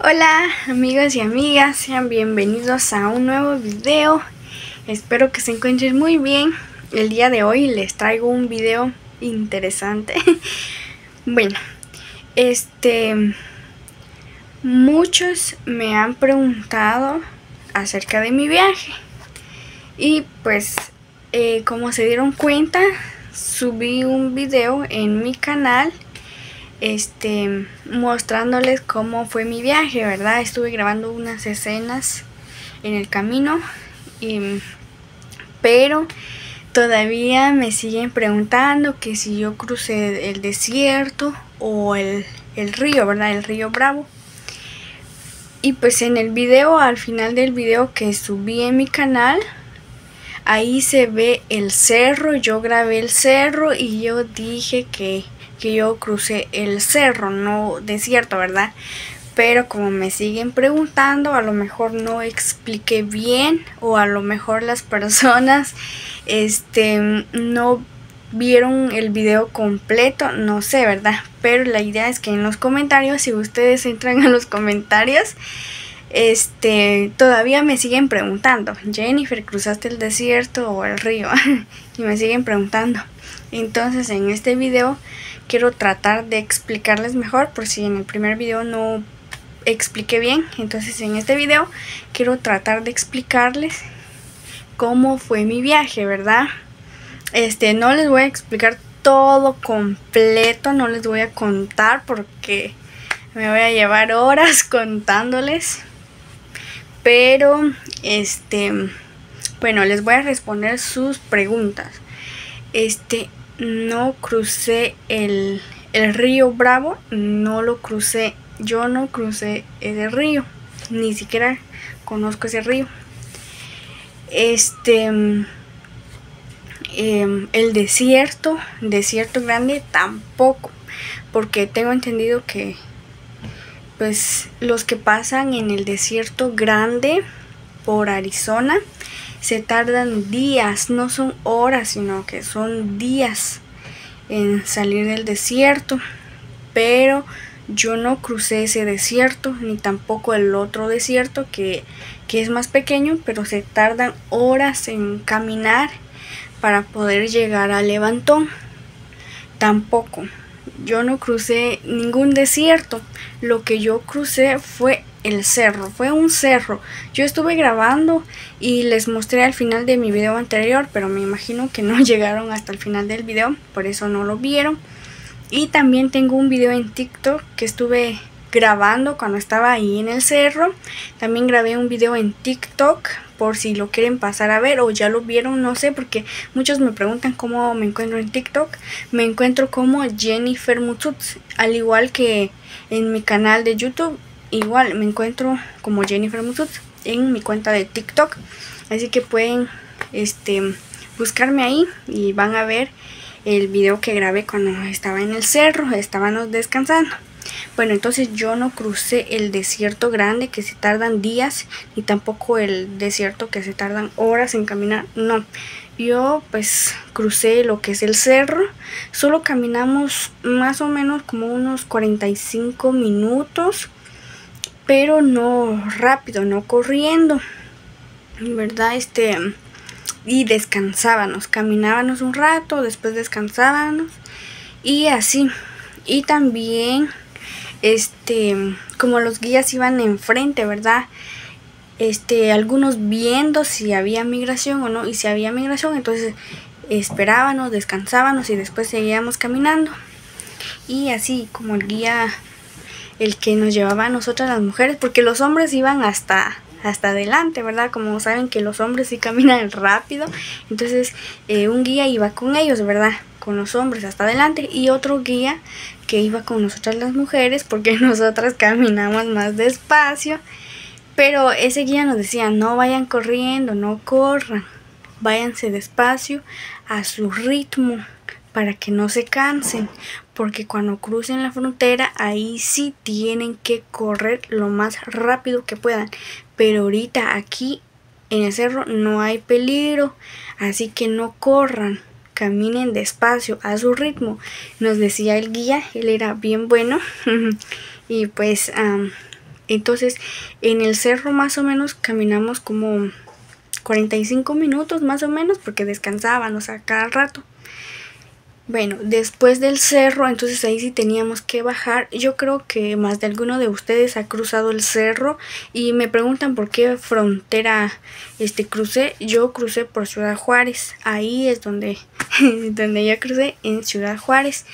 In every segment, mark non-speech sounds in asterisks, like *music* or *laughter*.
Hola amigos y amigas, sean bienvenidos a un nuevo video. Espero que se encuentren muy bien. El día de hoy les traigo un video interesante. *laughs* bueno, este... Muchos me han preguntado acerca de mi viaje. Y pues, eh, como se dieron cuenta, subí un video en mi canal este mostrándoles cómo fue mi viaje, ¿verdad? Estuve grabando unas escenas en el camino y, pero todavía me siguen preguntando que si yo crucé el desierto o el, el río, ¿verdad? El río Bravo. Y pues en el video, al final del video que subí en mi canal, ahí se ve el cerro, yo grabé el cerro y yo dije que que yo crucé el cerro, no desierto, ¿verdad? Pero como me siguen preguntando, a lo mejor no expliqué bien o a lo mejor las personas *laughs* este no vieron el video completo, no sé, ¿verdad? Pero la idea es que en los comentarios, si ustedes entran *laughs* a los comentarios, este, todavía me siguen preguntando, Jennifer, ¿cruzaste el desierto o el río? *laughs* y me siguen preguntando. Entonces en este video quiero tratar de explicarles mejor por si en el primer video no expliqué bien. Entonces en este video quiero tratar de explicarles cómo fue mi viaje, ¿verdad? Este, no les voy a explicar todo completo, no les voy a contar porque me voy a llevar horas *laughs* contándoles. Pero, este, bueno, les voy a responder sus preguntas. Este, no crucé el, río Bravo, no lo crucé, yo no crucé ese río, ni siquiera conozco ese río. Este, em, el desierto, desierto grande tampoco, porque tengo entendido que pues los que pasan en el desierto grande por Arizona se tardan días, no son horas, sino que son días en salir del desierto. Pero yo no crucé ese desierto, ni tampoco el otro desierto que, que es más pequeño, pero se tardan horas en caminar para poder llegar al levantón. Tampoco. Yo no crucé ningún desierto. Lo que yo crucé fue el cerro, fue un cerro. Yo estuve grabando y les mostré al final de mi video anterior, pero me imagino que no *laughs* llegaron hasta el final del video, por eso no lo vieron. Y también tengo un video en TikTok que estuve grabando cuando estaba ahí en el cerro. También grabé un video en TikTok por si lo quieren pasar a ver o ya lo vieron, no sé, porque muchos me preguntan cómo me encuentro en TikTok. Me encuentro como Jennifer Mututz, al igual que en mi canal de YouTube igual me encuentro como Jennifer Musut en mi cuenta de TikTok. Así que pueden este, buscarme ahí y van a ver el video que grabé cuando estaba en el cerro, estábamos descansando. Bueno, entonces yo no crucé el desierto grande que se tardan días, ni tampoco el desierto que se tardan horas en caminar, no. Yo pues crucé lo que es el cerro, solo caminamos más o menos como unos 45 minutos pero no rápido, no corriendo, ¿verdad? Este, y descansábamos, caminábamos un rato, después descansábamos y así. Y también, este, como los guías iban enfrente, ¿verdad? Este, algunos viendo si había migración o no, y si había migración, entonces esperábamos, descansábamos y después seguíamos caminando. Y así como el guía el que nos llevaba a nosotras las mujeres, porque los hombres iban hasta hasta adelante, ¿verdad? Como saben que los hombres sí caminan *laughs* rápido, entonces eh, un guía iba con ellos, ¿verdad? Con los hombres hasta adelante y otro guía que iba con nosotras las mujeres porque *laughs* nosotras caminamos más despacio, pero ese guía nos decía no vayan corriendo, no corran, váyanse despacio a su ritmo para que no se cansen, porque cuando crucen la frontera ahí sí tienen que correr lo más rápido que puedan. Pero ahorita aquí en el cerro no hay peligro, así que no corran, caminen despacio a su ritmo. Nos decía el guía, él era bien bueno *laughs* y pues Entonces, en el cerro más o menos caminamos como 45 minutos más o menos porque descansaban, o sea, cada rato. Bueno, después del cerro, entonces ahí sí teníamos que bajar. Yo creo que más de alguno de ustedes ha cruzado el cerro y me preguntan por qué frontera este crucé. Yo crucé por Ciudad Juárez. Ahí es donde *laughs* donde yo crucé en Ciudad Juárez.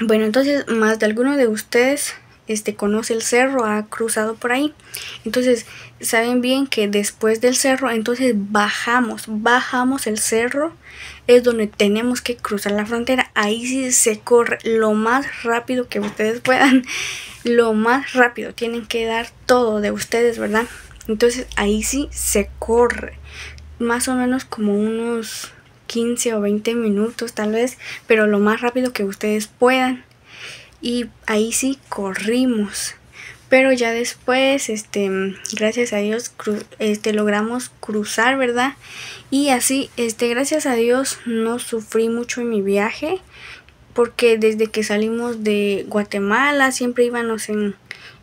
Bueno, entonces más de alguno de ustedes este conoce el cerro, ha cruzado por ahí. Entonces, saben bien que después del cerro, entonces bajamos, bajamos el cerro, es donde tenemos que cruzar la frontera. Ahí sí se corre lo más rápido que ustedes puedan, *laughs* lo más rápido, tienen que dar todo de ustedes, ¿verdad? Entonces, ahí sí se corre, más o menos como unos 15 o 20 minutos tal vez, pero lo más rápido que ustedes puedan y ahí sí corrimos. Pero ya después este gracias a Dios este logramos cruzar verdad y así este gracias a Dios no sufrí mucho en mi viaje porque desde que salimos de Guatemala siempre íbamos en,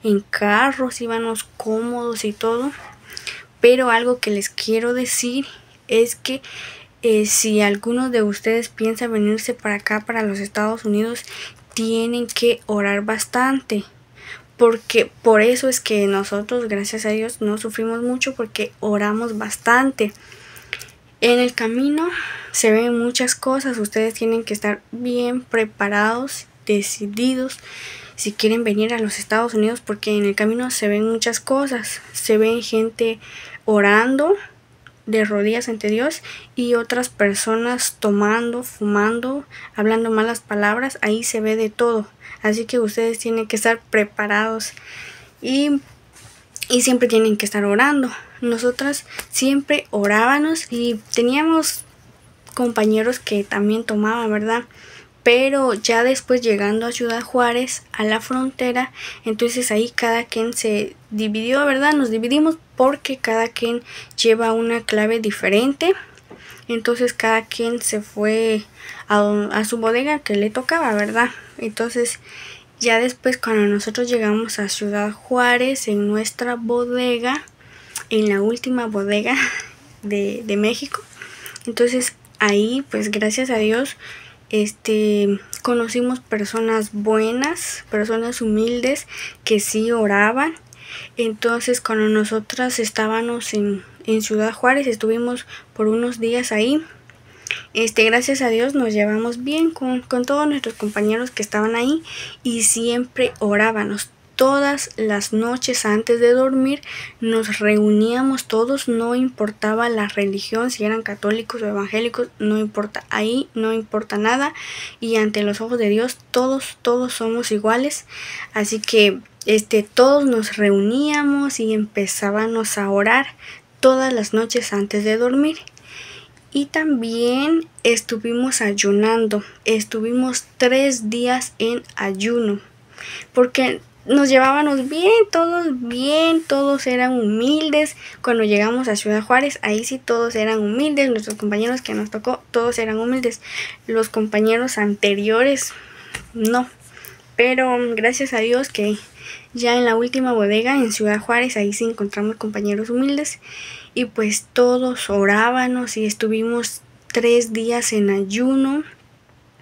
en carros íbamos cómodos y todo. Pero algo que les quiero decir es que eh, si alguno de ustedes piensa venirse para acá, para los Estados Unidos, tienen que orar bastante. Porque por eso es que nosotros, gracias a Dios, no sufrimos mucho porque oramos bastante. En el camino se ven muchas cosas. Ustedes tienen que estar bien preparados, decididos si quieren venir a los Estados Unidos porque en el camino se ven muchas cosas. Se ven gente orando de rodillas ante Dios y otras personas tomando, fumando, hablando malas palabras, ahí se ve de todo. Así que ustedes tienen que estar preparados y, y siempre tienen que estar orando. Nosotras siempre orábamos y teníamos compañeros que también tomaban, ¿verdad? Pero ya después llegando a Ciudad Juárez, a la frontera, entonces ahí cada quien se dividió, ¿verdad? Nos dividimos porque cada quien lleva una clave diferente. Entonces cada quien se fue a, su bodega que le tocaba, ¿verdad? Entonces ya después cuando nosotros llegamos a Ciudad Juárez en nuestra bodega, en la última bodega *laughs* de, de México, entonces ahí pues gracias a Dios este conocimos personas buenas, personas humildes que sí oraban. Entonces cuando nosotras estábamos en, en Ciudad Juárez, estuvimos por unos días ahí. Este, gracias a Dios nos llevamos bien con, con todos nuestros compañeros que estaban ahí y siempre orábamos todas las noches antes de dormir nos reuníamos todos, no importaba la religión, si eran católicos o evangélicos, no importa, ahí no importa nada y ante los ojos de Dios todos, todos somos iguales, así que este, todos nos reuníamos y empezábamos a orar todas las noches antes de dormir. Y también estuvimos ayunando, estuvimos tres días en ayuno, porque nos llevábamos bien, todos bien, todos eran humildes. Cuando llegamos a Ciudad Juárez, ahí sí todos eran humildes. Nuestros compañeros que nos tocó, todos eran humildes. Los compañeros anteriores, no. Pero gracias a Dios que ya en la última bodega en Ciudad Juárez, ahí sí encontramos compañeros humildes. Y pues todos orábamos y estuvimos tres días en ayuno.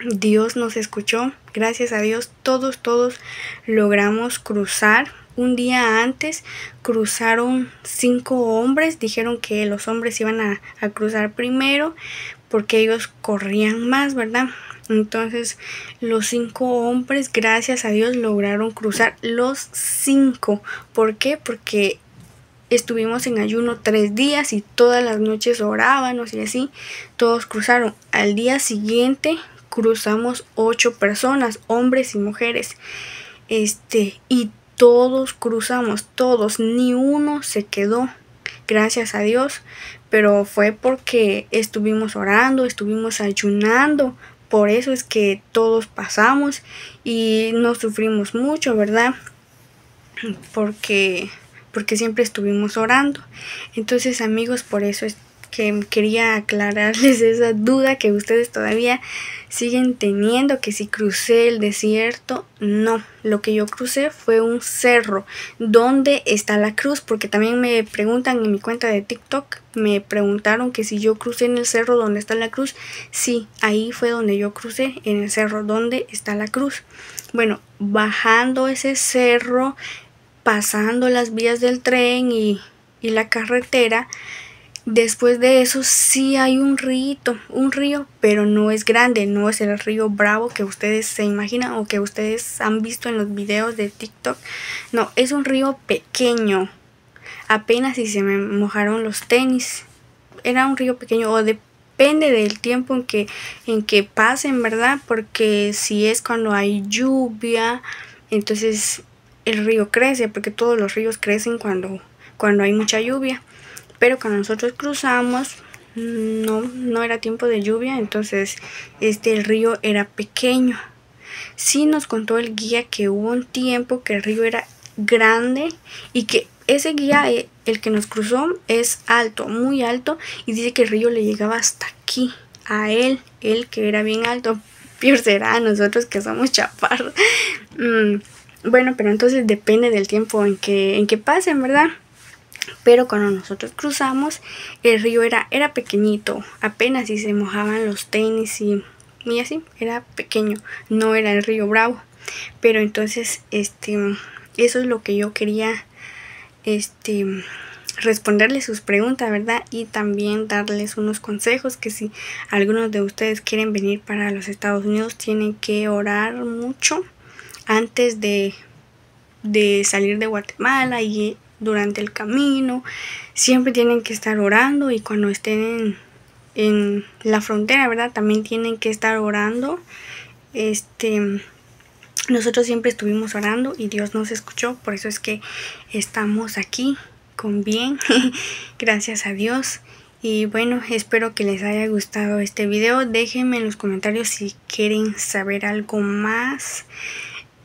Dios nos escuchó, gracias a Dios todos, todos logramos cruzar. Un día antes cruzaron cinco hombres, dijeron que los hombres iban a, cruzar primero porque ellos corrían más, ¿verdad? Entonces los cinco hombres, gracias a Dios, lograron cruzar los cinco. ¿Por qué? Porque estuvimos en ayuno tres días y todas las noches orábamos y así. Todos cruzaron. Al día siguiente cruzamos ocho personas, hombres y mujeres. Este, y todos cruzamos, todos, ni uno se quedó, gracias a Dios, pero fue porque estuvimos orando, estuvimos ayunando, por eso es que todos pasamos y no sufrimos mucho, ¿verdad? Porque porque siempre estuvimos orando. Entonces, amigos, por eso es que quería aclararles *laughs* esa duda que ustedes todavía siguen teniendo que si crucé el desierto, no, lo que yo crucé fue un cerro. ¿Dónde está la cruz? Porque también me preguntan en mi cuenta de TikTok, me preguntaron que si yo crucé en el cerro donde está la cruz. Sí, ahí fue donde yo crucé, en el cerro donde está la cruz. Bueno, bajando ese cerro, pasando las vías del tren y, y la carretera, Después de eso sí hay un río, un río, pero no es grande, no es el río Bravo que ustedes se imaginan o que ustedes han visto en los videos de TikTok. No, es un río pequeño. Apenas si se me mojaron los tenis. Era un río pequeño o depende del tiempo en que, en que pasen, ¿verdad? Porque si es cuando hay lluvia, entonces el río crece, porque todos los ríos crecen cuando, cuando hay mucha lluvia pero cuando nosotros cruzamos no, no era tiempo de lluvia, entonces este el río era pequeño. Sí nos contó el guía que hubo un tiempo que el río era grande y que ese guía, eh, el que nos cruzó, es alto, muy alto y dice que el río le llegaba hasta aquí, a él, él que era bien alto, *laughs* peor será a nosotros que somos chaparros. Mm, bueno, pero entonces depende del tiempo en que, en que pasen, ¿verdad? Pero cuando nosotros cruzamos, el río era, era pequeñito, apenas si se mojaban los tenis y, y así, era pequeño, no era el río Bravo. Pero entonces, este, eso es lo que yo quería, este, responderles sus preguntas, ¿verdad? Y también darles unos consejos que si algunos de ustedes quieren venir para los Estados Unidos, tienen que orar mucho antes de, de salir de Guatemala y durante el camino. Siempre tienen que estar orando y cuando estén en, la frontera, ¿verdad? También tienen que estar orando. Este, nosotros siempre estuvimos orando y Dios nos escuchó, por eso es que estamos aquí con bien. *laughs* Gracias a Dios. Y bueno, espero que les haya gustado este video. Déjenme en los comentarios si quieren saber algo más.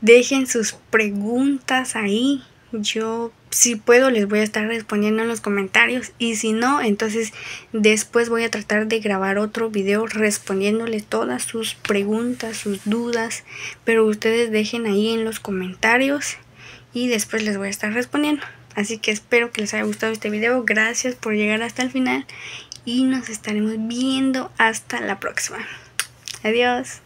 Dejen sus preguntas ahí yo si puedo les voy a estar respondiendo en los comentarios. Y si no entonces después voy a tratar de grabar otro video respondiéndoles todas sus preguntas sus dudas. Pero ustedes dejen ahí en los comentarios y después les voy a estar respondiendo. Así que espero que les haya gustado este video. Gracias por llegar hasta el final y nos estaremos viendo hasta la próxima. Adiós